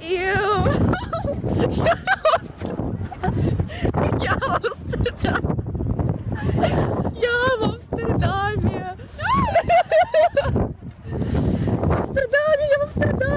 ew. Я вам Я в Амстердаме. Амстердаме, я в Амстердаме.